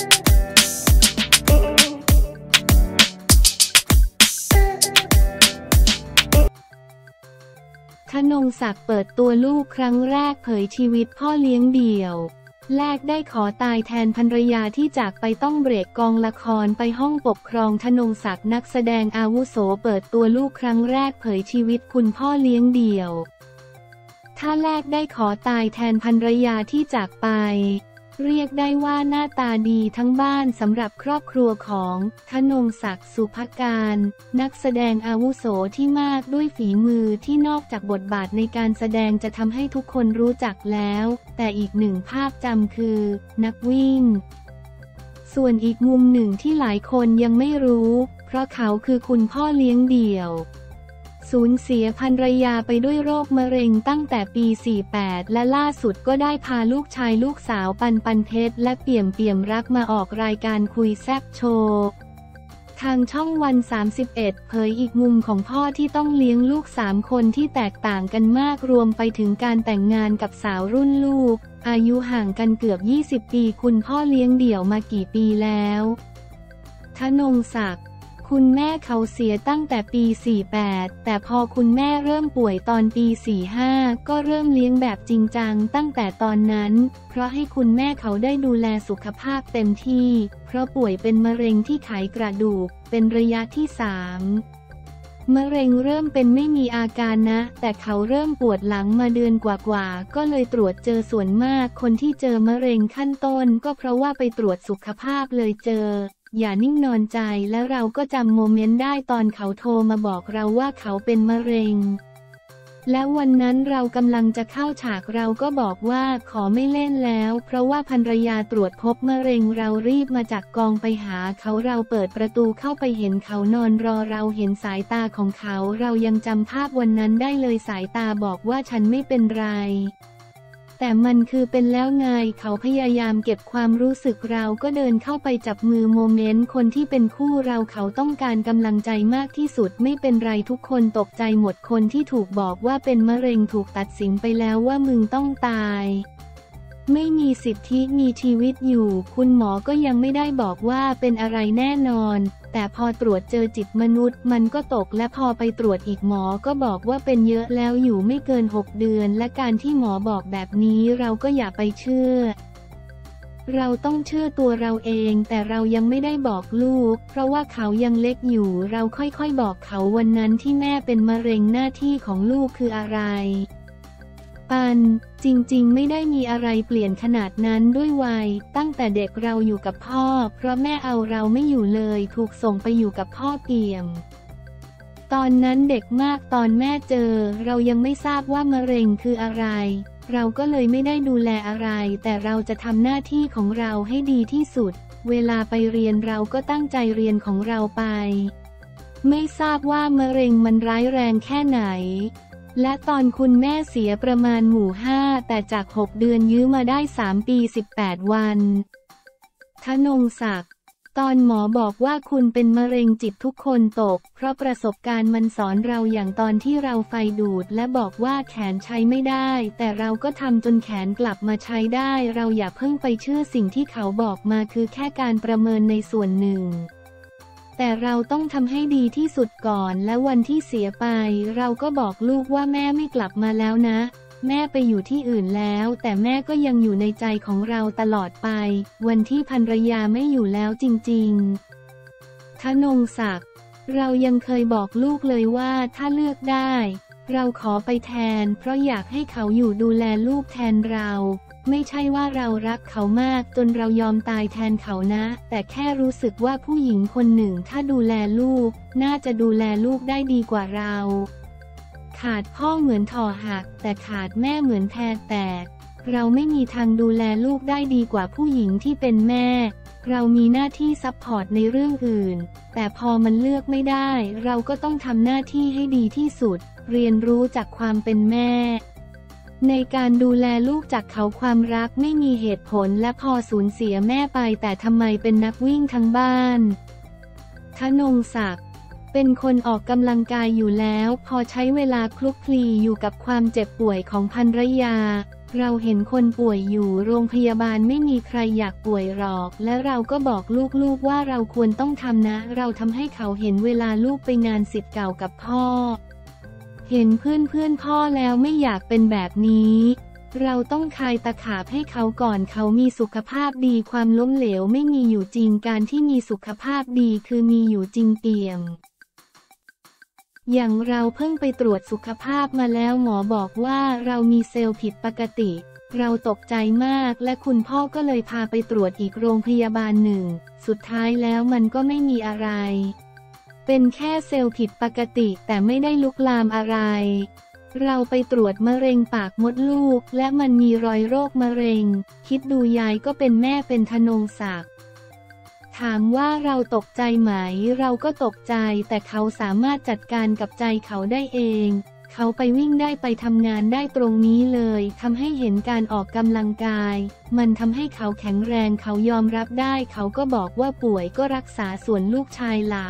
ธนงศักดิ์เปิดตัวลูกครั้งแรกเผยชีวิตพ่อเลี้ยงเดี่ยว แลกได้ขอตายแทนภรรยาที่จากไปต้องเบรกกองละครไปห้องปกครองธนงศักดิ์นักแสดงอาวุโสเปิดตัวลูกครั้งแรกเผยชีวิตคุณพ่อเลี้ยงเดี่ยว ถ้าแลกได้ขอตายแทนภรรยาที่จากไป เรียกได้ว่าหน้าตาดีทั้งบ้านสำหรับครอบครัวของธนงศักดิ์สุภการ นักแสดงอาวุโสที่มากด้วยฝีมือที่นอกจากบทบาทในการแสดงจะทำให้ทุกคนรู้จักแล้ว แต่อีกหนึ่งภาพจำคือ นักวิ่ง ส่วนอีกมุมหนึ่งที่หลายคนยังไม่รู้ เพราะเขาคือคุณพ่อเลี้ยงเดี่ยว สูญเสียภรรยาไปด้วยโรคมะเร็งตั้งแต่ปี 48 และล่าสุดก็ได้พาลูกชายลูกสาวปันปันเพชรและเปี่ยมเปี่ยมรักมาออกรายการคุยแซบโชว์ทางช่องวัน 31 เผยอีกมุมของพ่อที่ต้องเลี้ยงลูกสามคนที่แตกต่างกันมากรวมไปถึงการแต่งงานกับสาวรุ่นลูก อายุห่างกันเกือบ 20 ปีคุณพ่อเลี้ยงเดี่ยวมากี่ปีแล้ว ทนงศักดิ์ คุณแม่เขาเสียตั้งแต่ปี 48 แต่พอคุณแม่เริ่มป่วยตอนปี 45 ก็เริ่มเลี้ยงแบบจริงจังตั้งแต่ตอนนั้น เพราะให้คุณแม่เขาได้ดูแลสุขภาพเต็มที่ เพราะป่วยเป็นมะเร็งที่ไขกระดูก เป็นระยะที่ 3มะเร็งเริ่มเป็นไม่มีอาการนะ แต่เขาเริ่มปวดหลังมาเดือนกว่าๆ ก็เลยตรวจเจอส่วนมาก คนที่เจอมะเร็งขั้นต้น ก็เพราะว่าไปตรวจสุขภาพเลยเจอ อย่านิ่งนอนใจแล้วเราก็จำโมเมนต์ได้ตอนเขาโทรมาบอกเราว่าเขาเป็นมะเร็ง และวันนั้นเรากำลังจะเข้าฉากเราก็บอกว่าขอไม่เล่นแล้ว เพราะว่าภรรยาตรวจพบมะเร็งเรารีบมาจากกองไปหาเขาเราเปิดประตูเข้าไปเห็นเขานอนรอเราเห็นสายตาของเขา เรายังจำภาพวันนั้นได้เลยสายตาบอกว่าฉันไม่เป็นไร แต่มันคือเป็นแล้วไงเขาพยายามเก็บความรู้สึกเราก็เดินเข้าไปจับมือโมเมนต์คนที่เป็นคู่เราเขาต้องการกำลังใจมากที่สุดไม่เป็นไรทุกคนตกใจหมดคนที่ถูกบอกว่าเป็นมะเร็งถูกตัดสินไปแล้วว่ามึงต้องตาย ไม่มีสิทธิมีชีวิตอยู่ คุณหมอก็ยังไม่ได้บอกว่าเป็นอะไรแน่นอน แต่พอตรวจเจอจิตมนุษย์ มันก็ตกและพอไปตรวจอีกหมอก็บอกว่าเป็นเยอะแล้วอยู่ไม่เกิน 6 เดือน และการที่หมอบอกแบบนี้เราก็อย่าไปเชื่อ เราต้องเชื่อตัวเราเอง แต่เรายังไม่ได้บอกลูก เพราะว่าเขายังเล็กอยู่ เราค่อยๆบอกเขาวันนั้นที่แม่เป็นมะเร็งหน้าที่ของลูกคืออะไร ปัน จริงๆ ไม่ได้มีอะไรเปลี่ยนขนาดนั้นด้วยวัย ตั้งแต่เด็กเราอยู่กับพ่อ เพราะแม่เอาเราไม่อยู่เลย ถูกส่งไปอยู่กับพ่อเปี่ยม ตอนนั้นเด็กมากตอนแม่เจอ เรายังไม่ทราบว่ามะเร็งคืออะไร เราก็เลยไม่ได้ดูแลอะไร แต่เราจะทำหน้าที่ของเราให้ดีที่สุด เวลาไปเรียนเราก็ตั้งใจเรียนของเราไป ไม่ทราบว่ามะเร็งมันร้ายแรงแค่ไหน และตอนคุณแม่เสียประมาณหมู่ห้าแต่จาก 6 เดือนยื้อมาได้ 3 ปี 18 วันทนงศักดิ์ตอนหมอบอกว่าคุณเป็นมะเร็งจิตทุกคนตก เพราะประสบการณ์มันสอนเราอย่างตอนที่เราไฟดูด และบอกว่าแขนใช้ไม่ได้ แต่เราก็ทำจนแขนกลับมาใช้ได้ เราอย่าเพิ่งไปเชื่อสิ่งที่เขาบอกมาคือแค่การประเมินในส่วนหนึ่ง แต่เราต้องทำให้ดีที่สุดก่อนและวันที่เสียไป เราก็บอกลูกว่าแม่ไม่กลับมาแล้วนะ แม่ไปอยู่ที่อื่นแล้ว แต่แม่ก็ยังอยู่ในใจของเราตลอดไป วันที่ภรรยาไม่อยู่แล้วจริงๆทนงศักดิ์เรายังเคยบอกลูกเลยว่าถ้าเลือกได้ เราขอไปแทน เพราะอยากให้เขาอยู่ดูแลลูกแทนเรา ไม่ใช่ว่าเรารักเขามากจนเรายอมตายแทนเขานะ แต่แค่รู้สึกว่าผู้หญิงคนหนึ่งถ้าดูแลลูก น่าจะดูแลลูกได้ดีกว่าเรา ขาดพ่อเหมือนถอหัก แต่ขาดแม่เหมือนแพรแตก เราไม่มีทางดูแลลูกได้ดีกว่าผู้หญิงที่เป็นแม่ เรามีหน้าที่ support ในเรื่องอื่น แต่พอมันเลือกไม่ได้ เราก็ต้องทำหน้าที่ให้ดีที่สุด เรียนรู้จากความเป็นแม่ ในการดูแลลูกจากเขาความรักไม่มีเหตุผลและพอสูญเสียแม่ไปแต่ทำไมเป็นนักวิ่งทั้งบ้านทนงศักดิ์เป็นคนออกกำลังกายอยู่แล้ว พอใช้เวลาคลุกคลีอยู่กับความเจ็บป่วยของภรรยา เราเห็นคนป่วยอยู่โรงพยาบาลไม่มีใครอยากป่วยหรอก และเราก็บอกลูกๆว่าเราควรต้องทำนะ เราทำให้เขาเห็นเวลาลูกไปงานสิทธิ์เก่ากับพ่อ เห็นเพื่อนเพื่อนพ่อแล้วไม่อยากเป็นแบบนี้ เราต้องคายตะขาบให้เขาก่อนเขามีสุขภาพดีความล้มเหลวไม่มีอยู่จริงการที่มีสุขภาพดีคือมีอยู่จริงเปี่ยม อย่างเราเพิ่งไปตรวจสุขภาพมาแล้วหมอบอกว่าเรามีเซลล์ผิดปกติ เราตกใจมากและคุณพ่อก็เลยพาไปตรวจอีกโรงพยาบาลหนึ่ง สุดท้ายแล้วมันก็ไม่มีอะไร เป็นแค่เซลล์ผิดปกติแต่ไม่ได้ลุกลามอะไร เราไปตรวจมะเร็งปากมดลูก และมันมีรอยโรคมะเร็ง คิดดูยายก็เป็นแม่เป็นทนงศักดิ์ถามว่าเราตกใจไหม เราก็ตกใจแต่เขาสามารถจัดการกับใจเขาได้เอง เขาไปวิ่งได้ไปทำงานได้ตรงนี้เลยทำให้เห็นการออกกำลังกาย มันทำให้เขาแข็งแรงเขายอมรับได้ เขาก็บอกว่าป่วยก็รักษาส่วนลูกชายล่ะ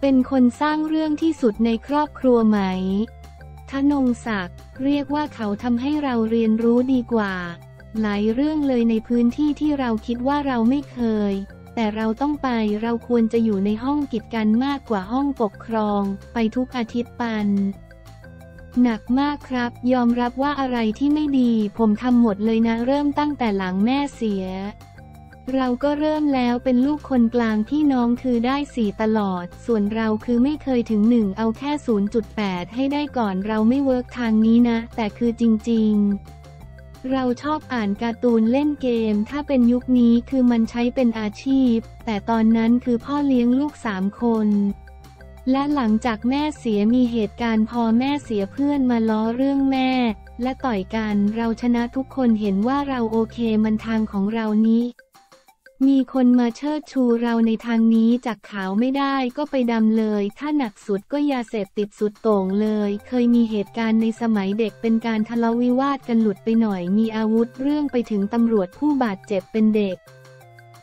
เป็นคนสร้างเรื่องที่สุดในครอบครัวไหม ทนงศักดิ์เรียกว่าเขาทำให้เราเรียนรู้ดีกว่า หลายเรื่องเลยในพื้นที่ที่เราคิดว่าเราไม่เคย แต่เราต้องไปเราควรจะอยู่ในห้องกิจกันมากกว่าห้องปกครอง ไปทุกอาทิตย์ปัน หนักมากครับ ยอมรับว่าอะไรที่ไม่ดี ผมทำหมดเลยนะเริ่มตั้งแต่หลังแม่เสีย เราก็เริ่มแล้วเป็นลูกคนกลางพี่น้องคือได้สี่ตลอด ส่วนเราคือไม่เคยถึงหนึ่งเอาแค่ 0.8 ให้ได้ก่อนเราไม่เวิร์กทางนี้นะ แต่คือจริง ๆ เราชอบอ่านการ์ตูนเล่นเกม ถ้าเป็นยุคนี้คือมันใช้เป็นอาชีพ แต่ตอนนั้นคือพ่อเลี้ยงลูกสามคน และหลังจากแม่เสียมีเหตุการณ์พอแม่เสียเพื่อนมาล้อเรื่องแม่และต่อยกันเราชนะทุกคนเห็นว่าเราโอเคมันทางของเรานี้ มีคนมาเชิดชูเราในทางนี้จากขาวไม่ได้ก็ไปดำเลย ถ้าหนักสุดก็ยาเสพติดสุดโต่งเลย เคยมีเหตุการณ์ในสมัยเด็กเป็นการทะเลาะวิวาทกันหลุดไปหน่อย มีอาวุธเรื่องไปถึงตำรวจผู้บาดเจ็บเป็นเด็ก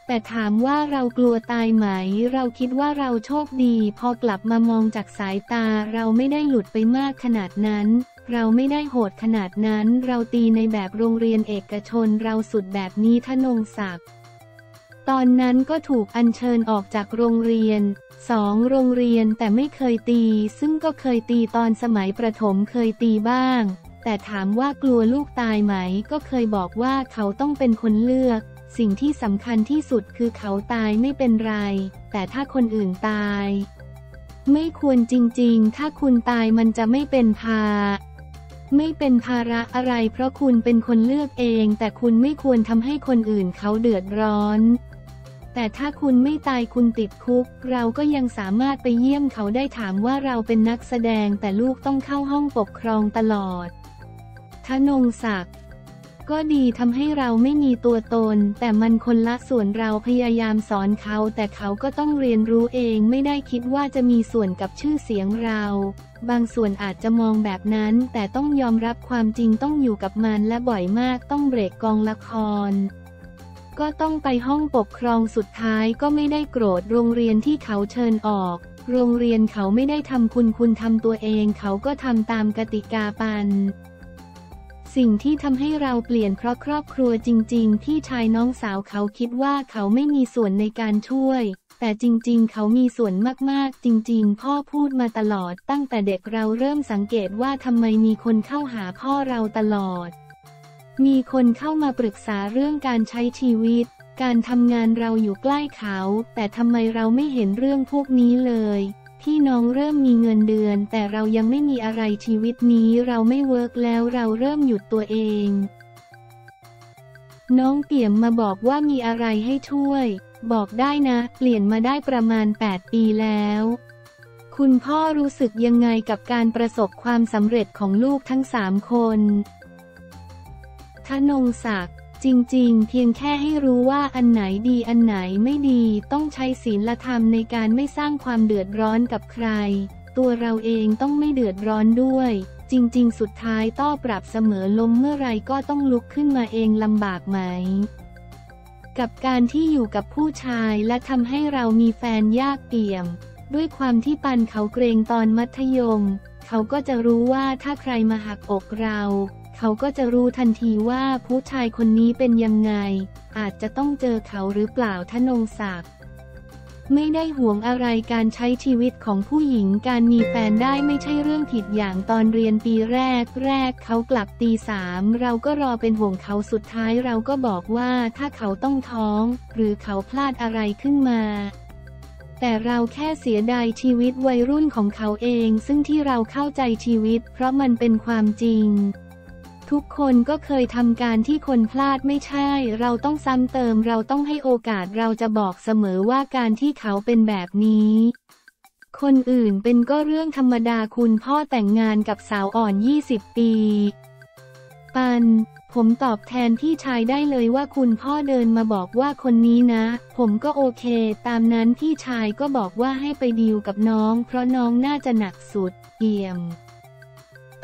แต่ถามว่าเรากลัวตายไหม เราคิดว่าเราโชคดี พอกลับมามองจากสายตาเราไม่ได้หลุดไปมากขนาดนั้นเราไม่ได้โหดขนาดนั้น เราตีในแบบโรงเรียนเอกชน เราสุดแบบนี้ทนงศักดิ์ ตอนนั้นก็ถูกอัญเชิญออกจากโรงเรียนสองโรงเรียนแต่ไม่เคยตี ซึ่งก็เคยตีตอนสมัยประถมเคยตีบ้าง แต่ถามว่ากลัวลูกตายไหม ก็เคยบอกว่าเขาต้องเป็นคนเลือก สิ่งที่สำคัญที่สุดคือเขาตายไม่เป็นไร แต่ถ้าคนอื่นตาย ไม่ควรจริงๆ ถ้าคุณตายมันจะไม่เป็นภาไม่เป็นภาระอะไรเพราะคุณเป็นคนเลือกเอง แต่คุณไม่ควรทำให้คนอื่นเขาเดือดร้อน แต่ถ้าคุณไม่ตายคุณติดคุก เราก็ยังสามารถไปเยี่ยมเขาได้ถามว่าเราเป็นนักแสดงแต่ลูกต้องเข้าห้องปกครองตลอดทนงศักดิ์ก็ดีทำให้เราไม่มีตัวตน แต่มันคนละส่วนเราพยายามสอนเขา แต่เขาก็ต้องเรียนรู้เองไม่ได้คิดว่าจะมีส่วนกับชื่อเสียงเรา บางส่วนอาจจะมองแบบนั้น แต่ต้องยอมรับความจริงต้องอยู่กับมันและบ่อยมากต้องเบรกกองละคร ก็ต้องไปห้องปกครองสุดท้ายก็ไม่ได้โกรธโรงเรียนที่เขาเชิญออก โรงเรียนเขาไม่ได้ทำคุณคุณทำตัวเองเขาก็ทำตามกติกาปัน สิ่งที่ทำให้เราเปลี่ยนเพราะครอบครัวจริงๆพี่ชายน้องสาวเขาคิดว่าเขาไม่มีส่วนในการช่วย แต่จริง ๆ เขามีส่วนมากๆ จริง ๆ พ่อพูดมาตลอด ตั้งแต่เด็กเราเริ่มสังเกตว่าทำไมมีคนเข้าหาพ่อเราตลอด มีคนเข้ามาปรึกษาเรื่องการใช้ชีวิต การทำงานเราอยู่ใกล้เขา แต่ทำไมเราไม่เห็นเรื่องพวกนี้เลยพี่น้องเริ่มมีเงินเดือน แต่เรายังไม่มีอะไรชีวิตนี้เราไม่เวิร์กแล้วเราเริ่มหยุดตัวเอง น้องเปี่ยมมาบอกว่ามีอะไรให้ช่วย บอกได้นะ เปลี่ยนมาได้ประมาณ 8 ปีแล้วคุณพ่อรู้สึกยังไงกับการประสบความสำเร็จของลูกทั้งสามคน ทนงศักดิ์จริงๆ เพียงแค่ให้รู้ว่าอันไหนดีอันไหนไม่ดีต้องใช้ศีลธรรมในการไม่สร้างความเดือดร้อนกับใคร ตัวเราเองต้องไม่เดือดร้อนด้วย จริง ๆ สุดท้ายต้อปรับเสมอลมเมื่อไรก็ต้องลุกขึ้นมาเองลำบากไหม กับการที่อยู่กับผู้ชายและทำให้เรามีแฟนยากเปี่ยม ด้วยความที่ปันเขาเกรงตอนมัธยม เขาก็จะรู้ว่าถ้าใครมาหักอกเรา เขาก็จะรู้ทันทีว่าผู้ชายคนนี้เป็นยังไง อาจจะต้องเจอเขาหรือเปล่าทนงศักดิ์ไม่ได้ห่วงอะไรการใช้ชีวิตของผู้หญิงการมีแฟนได้ไม่ใช่เรื่องผิดอย่างตอนเรียนปีแรกแรกเขากลับตีสามเราก็รอเป็นห่วงเขาสุดท้ายเราก็บอกว่าถ้าเขาต้องท้อง หรือเขาพลาดอะไรขึ้นมา แต่เราแค่เสียดายชีวิตวัยรุ่นของเขาเอง ซึ่งที่เราเข้าใจชีวิต เพราะมันเป็นความจริง ทุกคนก็เคยทำการที่คนพลาดไม่ใช่ เราต้องซ้ำเติมเราต้องให้โอกาสเราจะบอกเสมอว่าการที่เขาเป็นแบบนี้ คนอื่นเป็นก็เรื่องธรรมดาคุณพ่อแต่งงานกับสาวอ่อน 20 ปี ปัน ผมตอบแทนพี่ชายได้เลยว่าคุณพ่อเดินมาบอกว่าคนนี้นะ ผมก็โอเค ตามนั้นพี่ชายก็บอกว่าให้ไปดีลกับน้อง เพราะน้องน่าจะหนักสุด เอี่ยม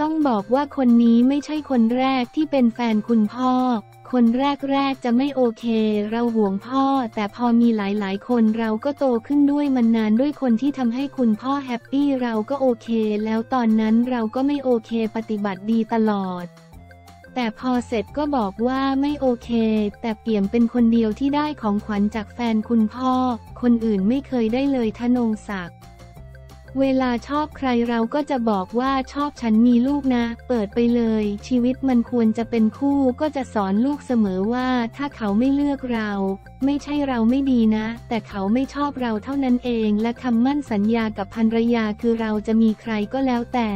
ต้องบอกว่าคนนี้ไม่ใช่คนแรกที่เป็นแฟนคุณพ่อ คนแรกๆจะไม่โอเค เราห่วงพ่อ แต่พอมีหลายๆ คนเราก็โตขึ้นด้วยมันนานด้วยคนที่ทำให้คุณพ่อแฮปปี้เราก็โอเค แล้วตอนนั้นเราก็ไม่โอเคปฏิบัติดีตลอด แต่พอเสร็จก็บอกว่าไม่โอเค แต่เปี่ยมเป็นคนเดียวที่ได้ของขวัญจากแฟนคุณพ่อ คนอื่นไม่เคยได้เลยทนงศักดิ์ เวลาชอบใครเราก็จะบอกว่าชอบฉันมีลูกนะ เปิดไปเลย ชีวิตมันควรจะเป็นคู่ก็จะสอนลูกเสมอว่าถ้าเขาไม่เลือกเรา ไม่ใช่เราไม่ดีนะ แต่เขาไม่ชอบเราเท่านั้นเอง และคำมั่นสัญญากับภรรยาคือเราจะมีใครก็แล้วแต่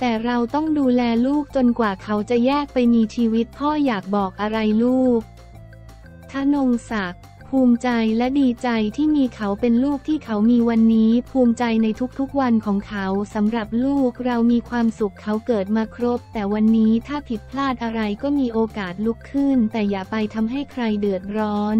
แต่เราต้องดูแลลูกจนกว่าเขาจะแยกไปมีชีวิตพ่ออยากบอกอะไรลูกทนงศักดิ์ ภูมิใจและดีใจที่มีเขาเป็นลูกที่เขามีวันนี้ ภูมิใจในทุกๆวันของเขาสำหรับลูกเรามีความสุขเขาเกิดมาครบ แต่วันนี้ถ้าผิดพลาดอะไรก็มีโอกาสลุกขึ้น แต่อย่าไปทำให้ใครเดือดร้อน